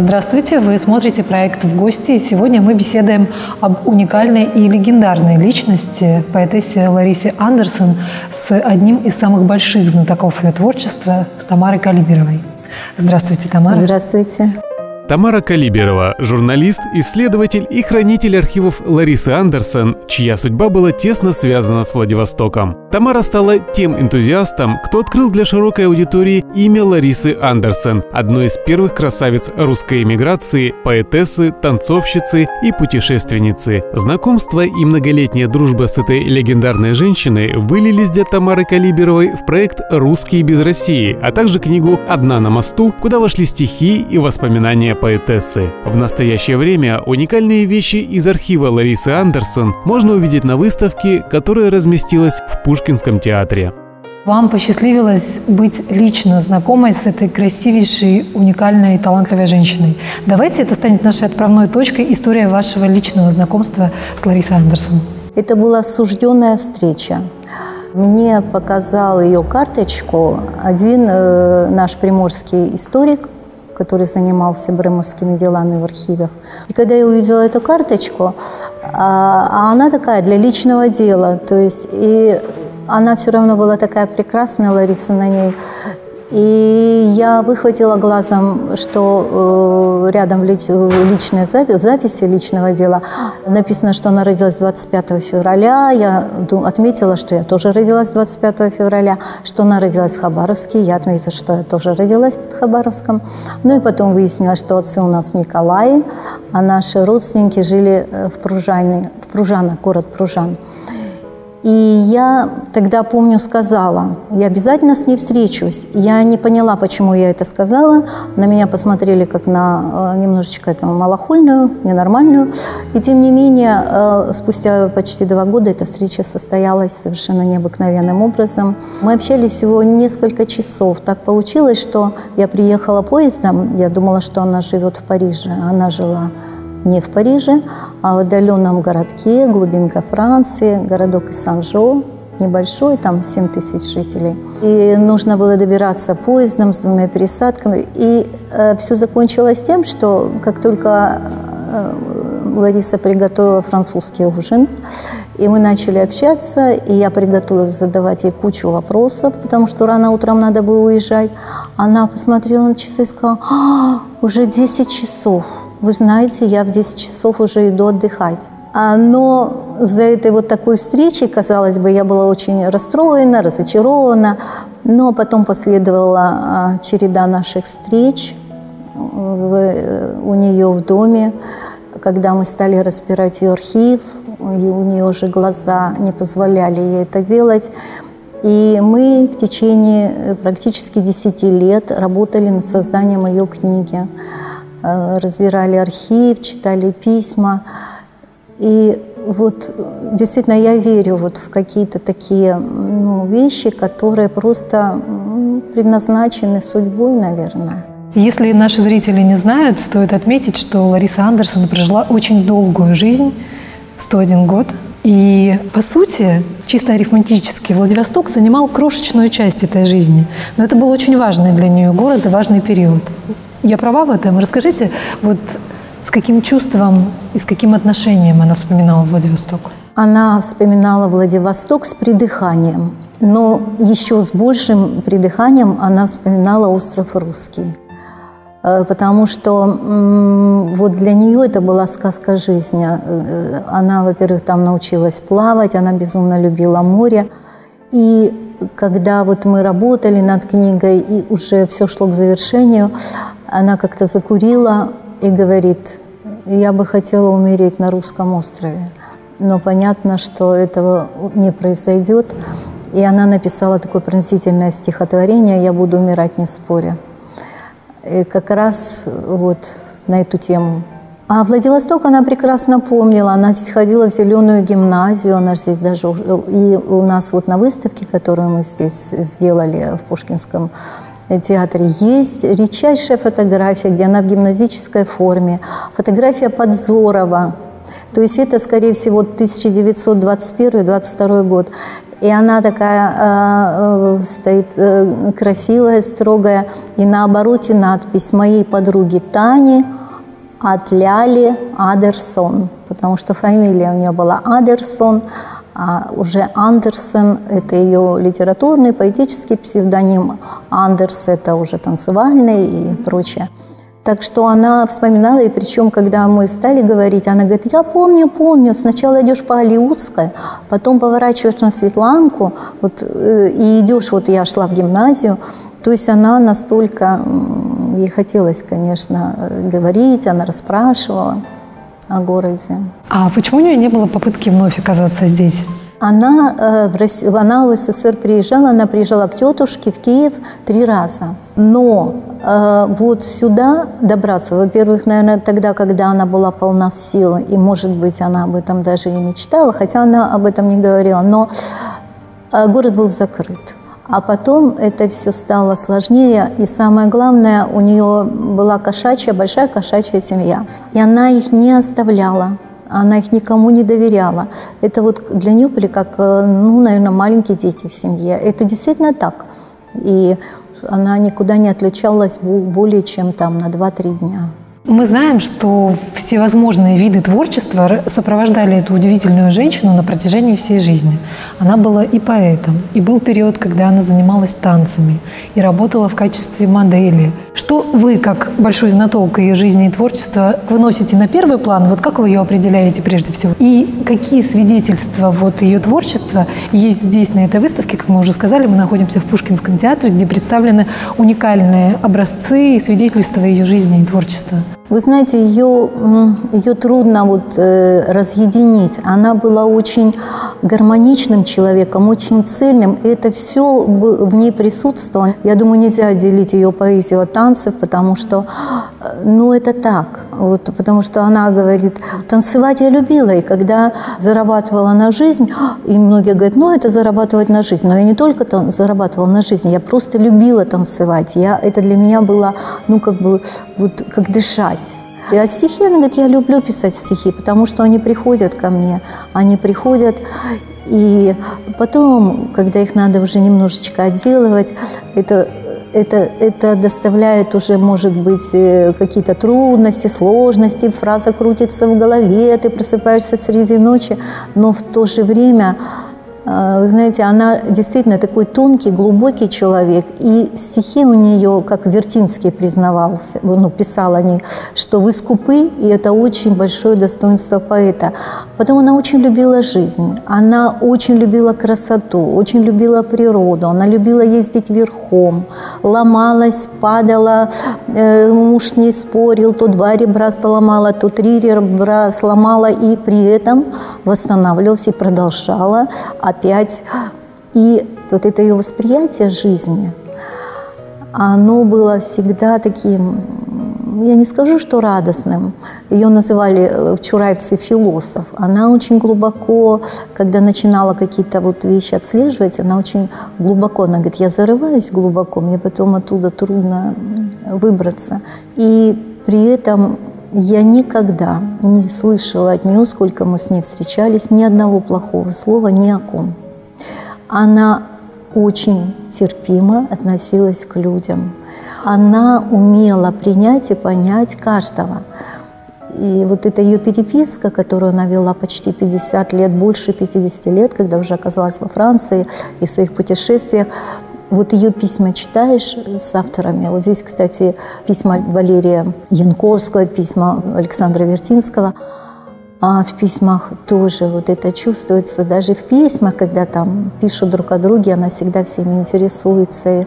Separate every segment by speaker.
Speaker 1: Здравствуйте, вы смотрите проект «В гости», и сегодня мы беседуем об уникальной и легендарной личности, поэтессе Ларисе Андерсон, с одним из самых больших знатоков ее творчества, с Тамарой Калиберовой. Здравствуйте, Тамара.
Speaker 2: Здравствуйте.
Speaker 3: Тамара Калиберова, журналист, исследователь и хранитель архивов Ларисы Андерсон, чья судьба была тесно связана с Владивостоком. Тамара стала тем энтузиастом, кто открыл для широкой аудитории имя Ларисы Андерсон, одной из первых красавиц русской эмиграции, поэтессы, танцовщицы и путешественницы. Знакомство и многолетняя дружба с этой легендарной женщиной вылились для Тамары Калиберовой в проект «Русские без России», а также книгу «Одна на мосту», куда вошли стихи и воспоминания поэтессы. В настоящее время уникальные вещи из архива Ларисы Андерсон можно увидеть на выставке, которая разместилась в Пушкинском театре.
Speaker 1: Вам посчастливилось быть лично знакомой с этой красивейшей, уникальной и талантливой женщиной. Давайте это станет нашей отправной точкой история вашего личного знакомства с Ларисой Андерсон.
Speaker 2: Это была сужденная встреча. Мне показал ее карточку один э, наш приморский историк, который занимался бремовскими делами в архивах. И когда я увидела эту карточку, а, а она такая для личного дела, то есть и она все равно была такая прекрасная, Лариса на ней. И я выхватила глазом, что э, рядом личная запись, записи личного дела написано, что она родилась 25 февраля. Я отметила, что я тоже родилась 25 февраля, что она родилась в Хабаровске. Я отметила, что я тоже родилась под Хабаровском. Ну и потом выяснилось, что отцы у нас Николаи, а наши родственники жили э, в Пружане, в Пружанах, город Пружан. И я тогда, помню, сказала, я обязательно с ней встречусь. Я не поняла, почему я это сказала. На меня посмотрели как на э, немножечко этому малохольную, ненормальную. И тем не менее, э, спустя почти два года эта встреча состоялась совершенно необыкновенным образом. Мы общались всего несколько часов. Так получилось, что я приехала поездом. Я думала, что она живет в Париже. Она жила не в Париже, а в отдаленном городке, глубинка Франции, городок Сан-Жо, небольшой, там 7 тысяч жителей. И нужно было добираться поездом с двумя пересадками. И э, все закончилось тем, что как только э, Лариса приготовила французский ужин, и мы начали общаться, и я приготовилась задавать ей кучу вопросов, потому что рано утром надо было уезжать. Она посмотрела на часы и сказала, а, уже 10 часов. Вы знаете, я в 10 часов уже иду отдыхать. А, но за этой вот такой встречей, казалось бы, я была очень расстроена, разочарована. Но потом последовала а, череда наших встреч в, у нее в доме, когда мы стали разбирать ее архив, и у нее уже глаза не позволяли ей это делать. И мы в течение э, практически 10 лет работали над созданием ее книги. Э, разбирали архив, читали письма. И вот действительно я верю вот в какие-то такие ну, вещи, которые просто предназначены судьбой, наверное.
Speaker 1: Если наши зрители не знают, стоит отметить, что Лариса Андерсон прожила очень долгую жизнь, 101 год. И, по сути, чисто арифметически, Владивосток занимал крошечную часть этой жизни. Но это был очень важный для нее город и важный период. Я права в этом? Расскажите, вот с каким чувством и с каким отношением она вспоминала Владивосток?
Speaker 2: Она вспоминала Владивосток с придыханием. Но еще с большим придыханием она вспоминала остров Русский. Э, потому что вот для нее это была сказка жизни. Э, она, во-первых, там научилась плавать, она безумно любила море. И когда вот мы работали над книгой, и уже все шло к завершению, она как-то закурила и говорит, я бы хотела умереть на русском острове. Но понятно, что этого не произойдет. И она написала такое пронзительное стихотворение «Я буду умирать не споря». И как раз вот на эту тему. А Владивосток она прекрасно помнила. Она здесь ходила в зеленую гимназию. Она здесь даже... И у нас вот на выставке, которую мы здесь сделали в Пушкинском театре, есть редчайшая фотография, где она в гимназической форме. Фотография Подзорова. То есть это, скорее всего, 1921-22 год. И она такая э, стоит э, красивая, строгая. И на обороте надпись моей подруги Тани от Ляли Адерсон. Потому что фамилия у нее была Адерсон, а уже Андерсон – это ее литературный, поэтический псевдоним. Андерс – это уже танцевальный и прочее. Так что она вспоминала, и причем, когда мы стали говорить, она говорит, я помню, помню, сначала идешь по Алиутской, потом поворачиваешь на Светланку, вот, э, и идешь, вот я шла в гимназию, то есть она настолько, ей хотелось, конечно, э, говорить, она расспрашивала о городе.
Speaker 1: А почему у нее не было попытки вновь оказаться здесь?
Speaker 2: Она, э, в России, она в СССР приезжала, она приезжала к тетушке в Киев три раза. Но э, вот сюда добраться, во-первых, наверное, тогда, когда она была полна сил, и, может быть, она об этом даже и мечтала, хотя она об этом не говорила, но э, город был закрыт. А потом это все стало сложнее, и самое главное, у нее была кошачья, большая кошачья семья. И она их не оставляла она их никому не доверяла. Это вот для нее были как, э, ну, наверное, маленькие дети в семье. Это действительно так. И она никуда не отличалась более чем там на 2-3 дня.
Speaker 1: Мы знаем, что всевозможные виды творчества сопровождали эту удивительную женщину на протяжении всей жизни. Она была и поэтом, и был период, когда она занималась танцами и работала в качестве модели. Что вы, как большой знаток ее жизни и творчества, выносите на первый план? Вот как вы ее определяете прежде всего? И какие свидетельства вот ее творчества есть здесь, на этой выставке? Как мы уже сказали, мы находимся в Пушкинском театре, где представлены уникальные образцы и свидетельства ее жизни и творчества.
Speaker 2: Вы знаете, ее, ее трудно вот, э, разъединить. Она была очень гармоничным человеком, очень цельным. И это все в ней присутствовало. Я думаю, нельзя отделить ее поэзию от танцев, потому что, э, ну, это так. Вот, потому что она говорит, танцевать я любила. И когда зарабатывала на жизнь, и многие говорят, ну, это зарабатывать на жизнь. Но я не только там зарабатывала на жизнь, я просто любила танцевать. Я, это для меня было, ну, как бы, вот, как дышать. А стихи, она говорит, я люблю писать стихи, потому что они приходят ко мне, они приходят, и потом, когда их надо уже немножечко отделывать, это это, это доставляет уже, может быть, э, какие-то трудности, сложности, фраза крутится в голове, ты просыпаешься среди ночи, но в то же время вы знаете, она действительно такой тонкий, глубокий человек. И стихи у нее, как Вертинский признавался, ну, писал они, что вы скупы, и это очень большое достоинство поэта. Потом она очень любила жизнь, она очень любила красоту, очень любила природу, она любила ездить верхом, ломалась, падала, э, муж с ней спорил, то два ребра сломала, то три ребра сломала, и при этом восстанавливалась и продолжала опять. И вот это ее восприятие жизни, оно было всегда таким, я не скажу, что радостным. Ее называли э, в Чураевце философ. Она очень глубоко, когда начинала какие-то вот вещи отслеживать, она очень глубоко, она говорит, я зарываюсь глубоко, мне потом оттуда трудно выбраться. И при этом я никогда не слышала от нее, сколько мы с ней встречались, ни одного плохого слова ни о ком. Она очень терпимо относилась к людям. Она умела принять и понять каждого. И вот эта ее переписка, которую она вела почти 50 лет, больше 50 лет, когда уже оказалась во Франции и в своих путешествиях, вот ее письма читаешь с авторами. Вот здесь, кстати, письма Валерия Янковского, письма Александра Вертинского. А в письмах тоже вот это чувствуется. Даже в письмах, когда там пишут друг о друге, она всегда всеми интересуется. И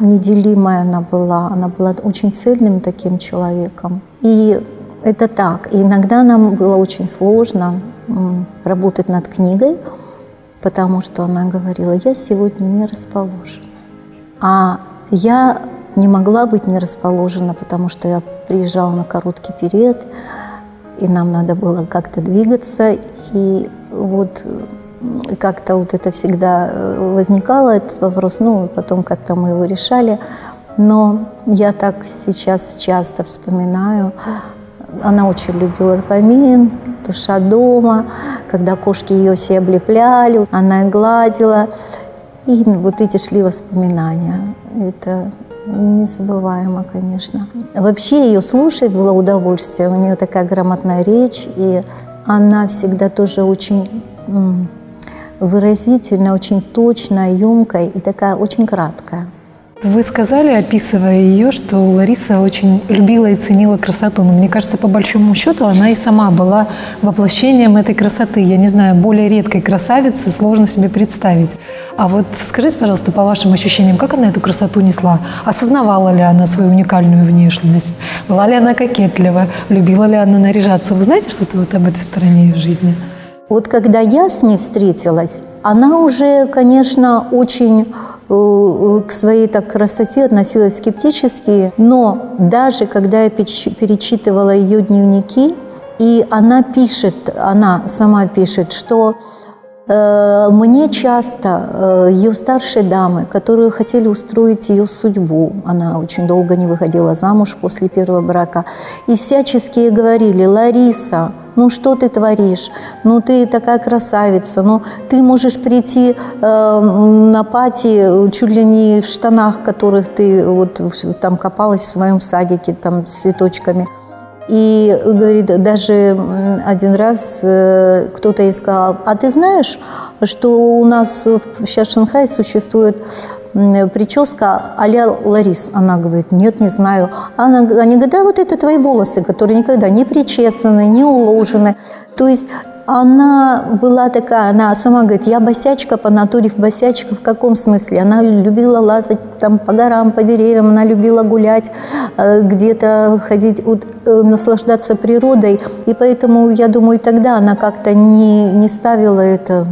Speaker 2: неделимая она была. Она была очень цельным таким человеком. И это так. И иногда нам было очень сложно работать над книгой, потому что она говорила, я сегодня не расположена. А я не могла быть не расположена, потому что я приезжала на короткий период, и нам надо было как-то двигаться, и вот как-то вот это всегда э, возникало, этот вопрос, ну, потом как-то мы его решали. Но я так сейчас часто вспоминаю, Она очень любила камин, душа дома, когда кошки ее все облепляли, она гладила. И вот эти шли воспоминания. Это незабываемо, конечно. Вообще ее слушать было удовольствие. У нее такая грамотная речь, и она всегда тоже очень выразительная, очень точная, емкая и такая очень краткая.
Speaker 1: Вы сказали, описывая ее, что Лариса очень любила и ценила красоту. Но мне кажется, по большому счету, она и сама была воплощением этой красоты. Я не знаю, более редкой красавицы сложно себе представить. А вот скажите, пожалуйста, по вашим ощущениям, как она эту красоту несла? Осознавала ли она свою уникальную внешность? Была ли она кокетлива? Любила ли она наряжаться? Вы знаете что-то вот об этой стороне ее жизни?
Speaker 2: Вот когда я с ней встретилась, она уже, конечно, очень к своей так красоте относилась скептически, но даже когда я перечитывала ее дневники, и она пишет, она сама пишет, что мне часто э, ее старшие дамы, которые хотели устроить ее судьбу, она очень долго не выходила замуж после первого брака, и всячески говорили, Лариса, ну что ты творишь, ну ты такая красавица, ну ты можешь прийти э, на пати чуть ли не в штанах, которых ты вот там копалась в своем садике, там с цветочками. И говорит, даже один раз э, кто-то ей сказал, а ты знаешь, что у нас сейчас в Шанхае существует прическа а-ля Ларис. Она говорит, нет, не знаю. Она, они говорят, да, вот это твои волосы, которые никогда не причесаны, не уложены. То есть она была такая, она сама говорит, я босячка по натуре, в босячка в каком смысле? Она любила лазать там по горам, по деревьям, она любила гулять, э, где-то ходить, э, наслаждаться природой. И поэтому, я думаю, тогда она как-то не, не ставила это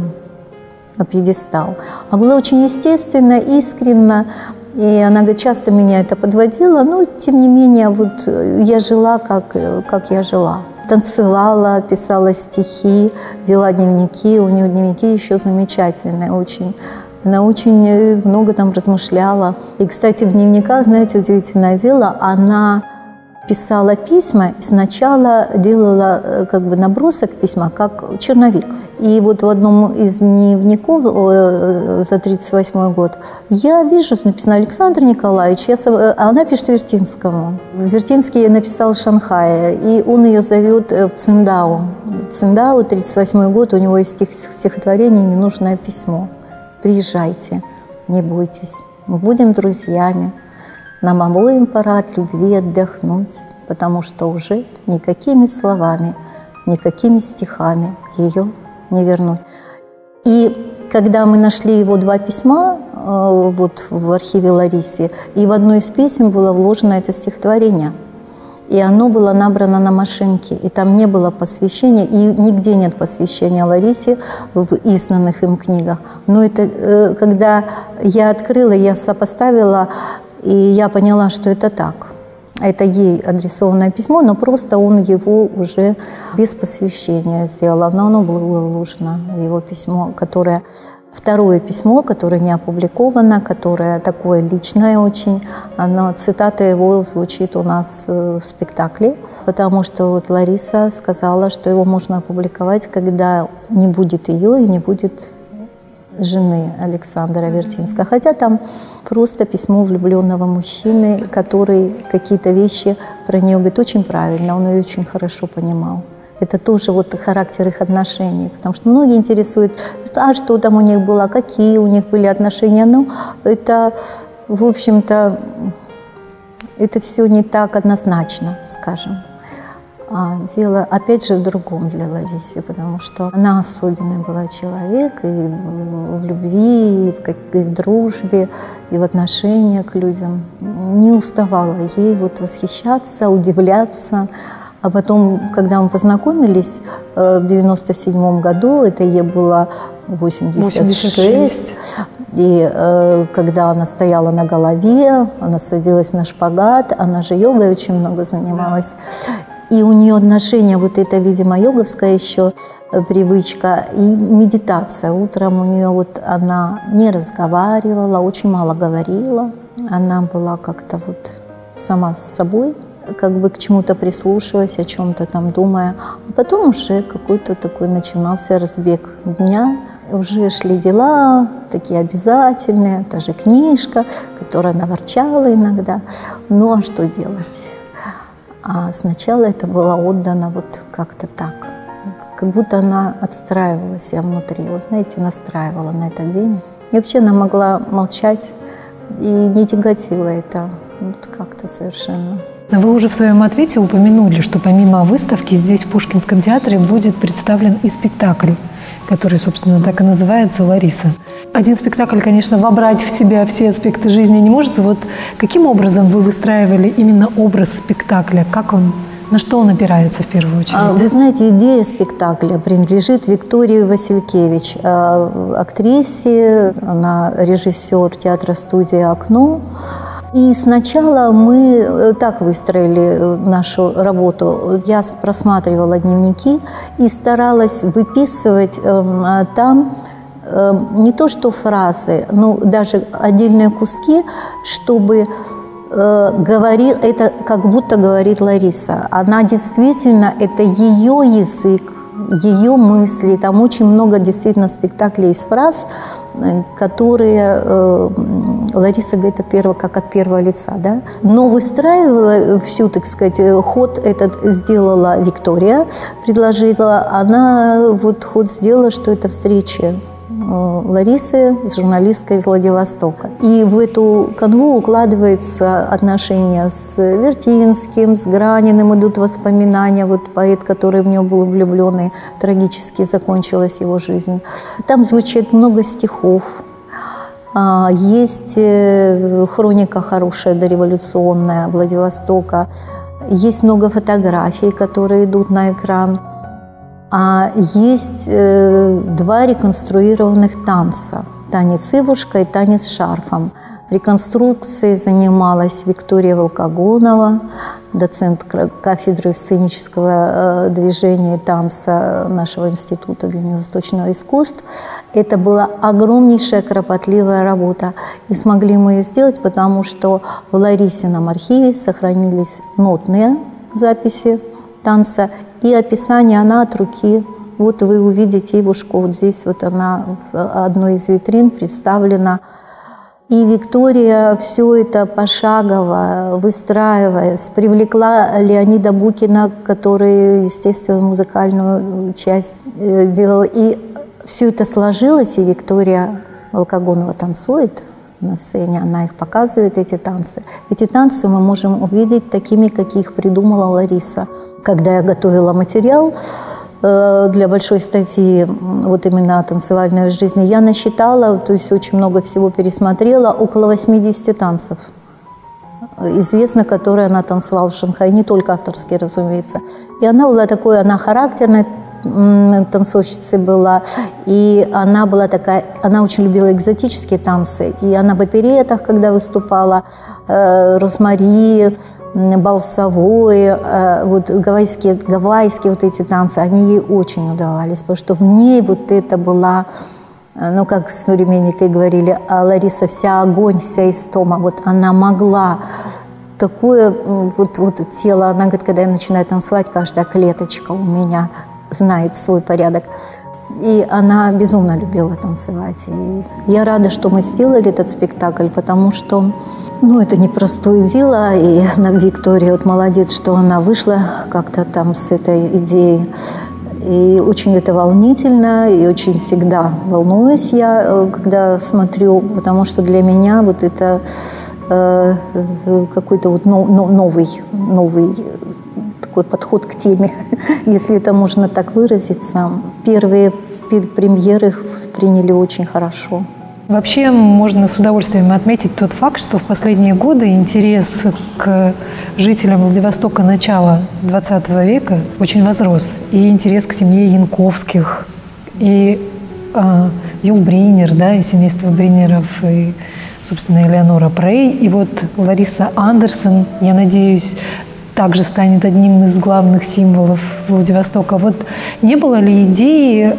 Speaker 2: на пьедестал. А была очень естественно, искренна, и она говорит, часто меня это подводила, но тем не менее вот э, я жила, как, как я жила. Танцевала, писала стихи, вела дневники. У нее дневники еще замечательные очень. Она очень э, много там размышляла. И, кстати, в дневниках, знаете, удивительное дело, она писала письма, сначала делала э, как бы набросок письма, как черновик. И вот в одном из дневников э, за 1938 год я вижу, написано Александр Николаевич, я, а она пишет Вертинскому. Вертинский написал Шанхая, и он ее зовет в Циндау. Циндау, 1938 год, у него есть стих, стихотворение «Ненужное письмо». Приезжайте, не бойтесь, мы будем друзьями. Нам обоим пора от любви отдохнуть, потому что уже никакими словами, никакими стихами ее не вернуть. И когда мы нашли его два письма э, вот в архиве Ларисы, и в одно из писем было вложено это стихотворение. И оно было набрано на машинке, и там не было посвящения, и нигде нет посвящения Ларисе в изданных им книгах. Но это, э, когда я открыла, я сопоставила и я поняла, что это так. Это ей адресованное письмо, но просто он его уже без посвящения сделал. Но оно было вложено в его письмо, которое Второе письмо, которое не опубликовано, которое такое личное очень, оно, цитата его звучит у нас э, в спектакле, потому что вот Лариса сказала, что его можно опубликовать, когда не будет ее и не будет жены Александра Вертинска. Хотя там просто письмо влюбленного мужчины, который какие-то вещи про нее говорит очень правильно, он ее очень хорошо понимал. Это тоже вот характер их отношений, потому что многие интересуют, а что там у них было, какие у них были отношения. Ну, это, в общем-то, это все не так однозначно, скажем. А дело, опять же, в другом для Ларисы, потому что она особенный была человек и в любви, и в, как, и в дружбе, и в отношении к людям. Не уставала ей вот восхищаться, удивляться. А потом, когда мы познакомились э, в 97 году, это ей было 86, 86. И э, когда она стояла на голове, она садилась на шпагат, она же йогой очень много занималась. И у нее отношение, вот это, видимо, йоговская еще э, привычка, и медитация. Утром у нее вот она не разговаривала, очень мало говорила. Она была как-то вот сама с собой. как бы к чему-то прислушиваясь, о чем-то там думая. А потом уже какой-то такой начинался разбег дня, уже шли дела такие обязательные, та же книжка, которая наворчала иногда. Ну а что делать? А сначала это было отдано вот как-то так, как будто она отстраивала себя внутри, вот знаете, настраивала на этот день. И вообще она могла молчать и не тяготила это вот как-то совершенно.
Speaker 1: Вы уже в своем ответе упомянули, что помимо выставки здесь в Пушкинском театре будет представлен и спектакль который, собственно, так и называется «Лариса». Один спектакль, конечно, вобрать в себя все аспекты жизни не может. Вот каким образом вы выстраивали именно образ спектакля? Как он на что он опирается в первую очередь? А,
Speaker 2: вы знаете, идея спектакля принадлежит Виктории Василькевич, а, актрисе, она режиссер театра-студии «Окно». И сначала мы э, так выстроили э, нашу работу. Я просматривала дневники и старалась выписывать эм, а, там эм, не то что фразы, но даже отдельные куски, чтобы э, говорил, это как будто говорит Лариса. Она действительно, это ее язык, ее мысли. Там очень много действительно спектаклей из фраз, которые Лариса говорит от первого, как от первого лица. Да? Но выстраивала всю, так сказать, ход этот сделала Виктория, предложила. Она вот ход сделала, что это встреча Э, Ларисы, журналистка из Владивостока. И в эту канву укладывается отношения с Вертинским, с Граниным, идут воспоминания. Вот поэт, который в него был влюблен, и трагически закончилась его жизнь. Там звучит много стихов, есть э, хроника хорошая, дореволюционная Владивостока. Есть много фотографий, которые идут на экран. А есть э, два реконструированных танца. Танец Ивушка и танец шарфом. Реконструкцией занималась Виктория Волкогонова, доцент кафедры сценического э, движения и танца нашего Института дальневосточного искусств. Это была огромнейшая кропотливая работа. И смогли мы ее сделать, потому что в Ларисином архиве сохранились нотные записи танца и описание она от руки. Вот вы увидите Ивушку, вот здесь вот она в одной из витрин представлена. И Виктория все это пошагово, выстраиваясь, привлекла Леонида Букина, который, естественно, музыкальную часть э, делал. И все это сложилось, и Виктория Волкогонова танцует – на сцене, она их показывает, эти танцы. Эти танцы мы можем увидеть такими, каких придумала Лариса. Когда я готовила материал для большой статьи, вот именно о танцевальной жизни, я насчитала, то есть очень много всего пересмотрела, около 80 танцев известно, которые она танцевала в Шанхае, не только авторские, разумеется. И она была такой, она характерная, танцовщицей была, и она была такая, она очень любила экзотические танцы, и она в оперетах, когда выступала, э, Росмари, Балсовой, э, вот гавайские, гавайские вот эти танцы, они ей очень удавались, потому что в ней вот это была э, ну, как современники говорили, а Лариса вся огонь, вся истома, вот она могла такое вот, вот тело, она говорит, когда я начинаю танцевать, каждая клеточка у меня знает свой порядок. И она безумно любила танцевать. И я рада, что мы сделали этот спектакль, потому что ну, это непростое дело. И она, Виктория вот молодец, что она вышла как-то там с этой идеей. И очень это волнительно, и очень всегда волнуюсь я, э, когда смотрю, потому что для меня вот это э, какой-то вот новый, новый такой подход к теме, если это можно так выразиться. Первые премьеры приняли очень хорошо.
Speaker 1: Вообще можно с удовольствием отметить тот факт, что в последние годы интерес к жителям Владивостока начала XX века очень возрос. И интерес к семье Янковских, и э, Юл Бринер, да, и семейство Бринеров, и, собственно, Элеонора Прей, и вот Лариса Андерсон, я надеюсь, также станет одним из главных символов Владивостока. Вот не было ли идеи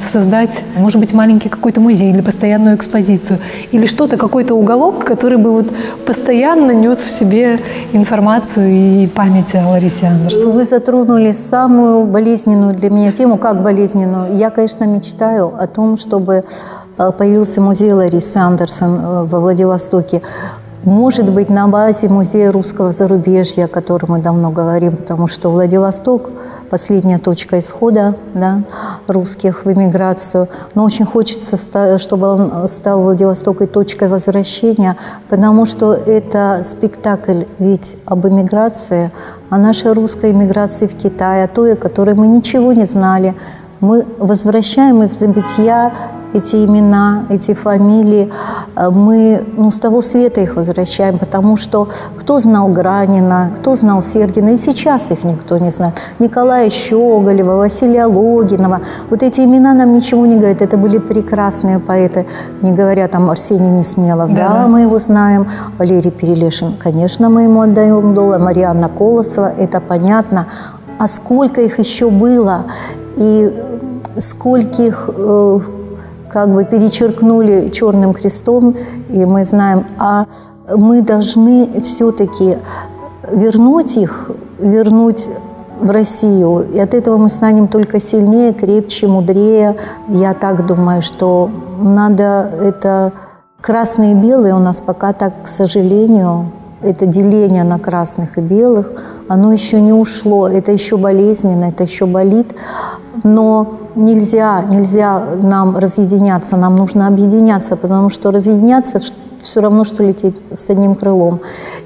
Speaker 1: создать, может быть, маленький какой-то музей или постоянную экспозицию, или что-то, какой-то уголок, который бы вот постоянно нес в себе информацию и память о Ларисе Андерсон.
Speaker 2: Вы затронули самую болезненную для меня тему, как болезненную. Я, конечно, мечтаю о том, чтобы э, появился музей Ларисы Андерсон э, во Владивостоке. Может быть, на базе Музея русского зарубежья, о котором мы давно говорим, потому что Владивосток – последняя точка исхода да, русских в эмиграцию. Но очень хочется, чтобы он стал Владивосток и точкой возвращения, потому что это спектакль ведь об эмиграции, о нашей русской эмиграции в Китай, о той, о которой мы ничего не знали. Мы возвращаем из забытия эти имена, эти фамилии, э, мы ну, с того света их возвращаем, потому что кто знал Гранина, кто знал Сергина, и сейчас их никто не знает. Николая Щеголева, Василия Логинова. Вот эти имена нам ничего не говорят. Это были прекрасные поэты, не говоря там Арсений Несмелов. Да, да мы его знаем. Валерий Перелешин, конечно, мы ему отдаем долг. Марианна Колосова, это понятно. А сколько их еще было? И скольких э, как бы перечеркнули черным крестом, и мы знаем, а мы должны все-таки вернуть их, вернуть в Россию. И от этого мы станем только сильнее, крепче, мудрее. Я так думаю, что надо это... Красные и белые у нас пока так, к сожалению, это деление на красных и белых, оно еще не ушло, это еще болезненно, это еще болит, но нельзя, нельзя нам разъединяться, нам нужно объединяться, потому что разъединяться все равно, что лететь с одним крылом.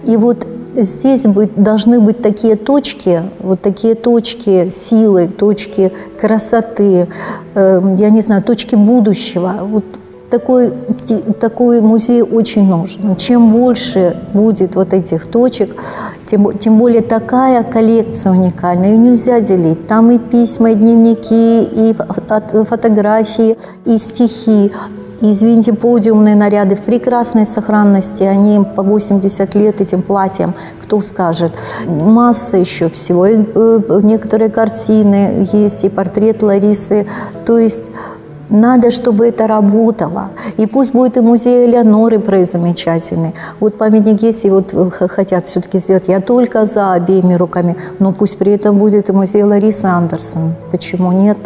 Speaker 2: И вот здесь быть, должны быть такие точки, вот такие точки силы, точки красоты, э, я не знаю, точки будущего. Вот такой, такой музей очень нужен. Чем больше будет вот этих точек, тем, тем более такая коллекция уникальная, ее нельзя делить. Там и письма, и дневники, и фотографии, и стихи. Извините, подиумные наряды в прекрасной сохранности, они по 80 лет этим платьям, кто скажет. Масса еще всего, и, э, некоторые картины есть, и портрет Ларисы. То есть надо, чтобы это работало. И пусть будет и музей Элеоноры замечательный. Вот памятник есть, и вот хотят все-таки сделать. Я только за обеими руками. Но пусть при этом будет и музей Ларисы Андерсон. Почему нет?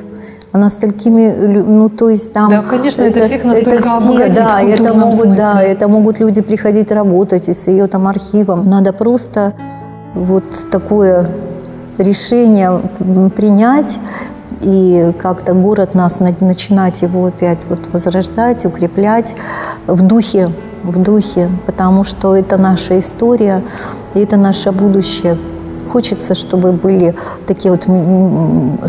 Speaker 2: она с такими, ну то есть там...
Speaker 1: Да, конечно, это, это всех настолько это все,
Speaker 2: да, это могут, смысле. да, это могут люди приходить работать и с ее там архивом. Надо просто вот такое решение принять, и как-то город нас начинать его опять вот возрождать, укреплять в духе, в духе, потому что это наша история, и это наше будущее. Хочется, чтобы были такие вот,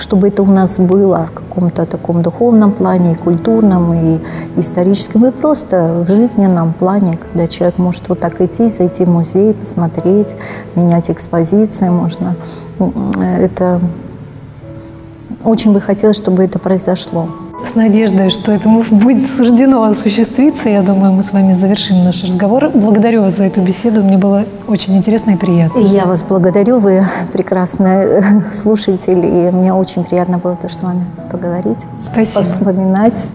Speaker 2: чтобы это у нас было в каком-то таком духовном плане, и культурном, и историческом, и просто в жизненном плане, когда человек может вот так идти, зайти в музей, посмотреть, менять экспозиции можно. Это очень бы хотелось, чтобы это произошло.
Speaker 1: С надеждой, что этому будет суждено осуществиться, я думаю, мы с вами завершим наш разговор. Благодарю вас за эту беседу, мне было очень интересно и приятно.
Speaker 2: Я вас благодарю, вы прекрасный э, слушатель, и мне очень приятно было тоже с вами поговорить,
Speaker 1: Спасибо.
Speaker 2: вспоминать.